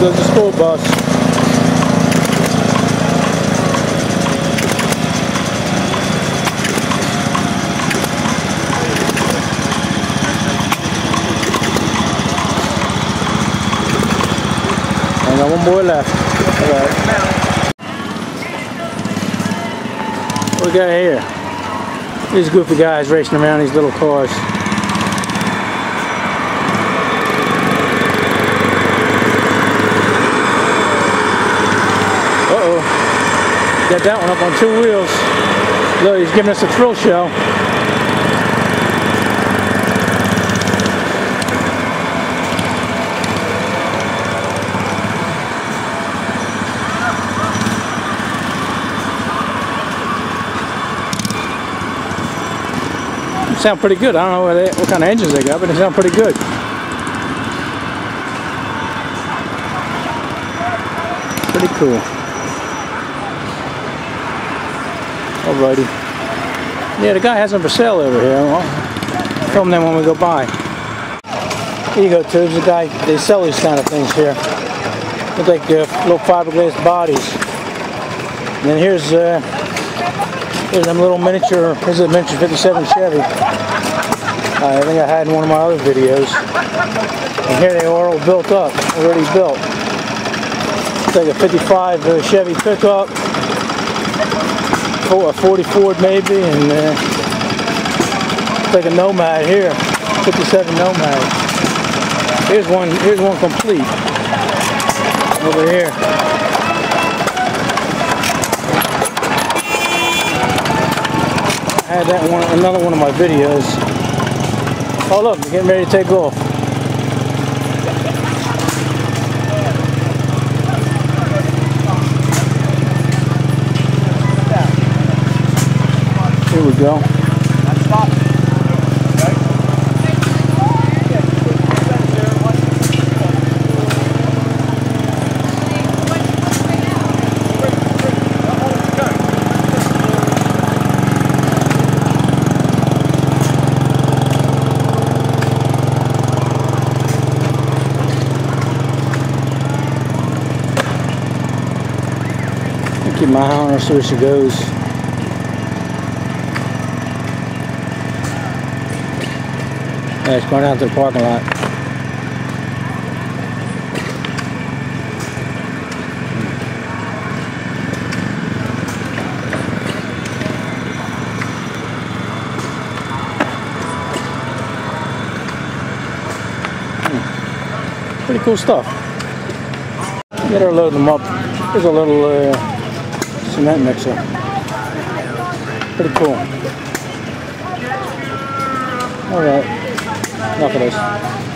There's the school bus. Got one boy left. What we got here? These goofy guys racing around these little cars. Got that one up on two wheels. Look, he's giving us a thrill show. sound pretty good. I don't know what, they, what kind of engines they got, but they sound pretty good. Pretty cool. Alrighty. Yeah, the guy has them for sale over here. I'll film them when we go by. Here you go, tubes. The guy, they sell these kind of things here. Look like uh, little fiberglass bodies. And then here's uh, Here's them little miniature, here's a miniature 57 Chevy. Uh, I think I had in one of my other videos. And here they are all built up, already built. It's like a 55 uh, Chevy pickup, a 40 Ford maybe, and uh, like a Nomad here, 57 Nomad. Here's one, here's one complete over here. I had that one, another one of my videos. Oh look, getting ready to take off. Here we go. keep my eye on her so she goes. Yeah, it's going out to the parking lot. Hmm. Pretty cool stuff. Get her loading them up. There's a little uh, cement mixer. Pretty cool. Alright, of this.